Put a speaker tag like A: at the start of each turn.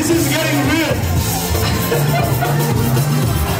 A: This is getting real.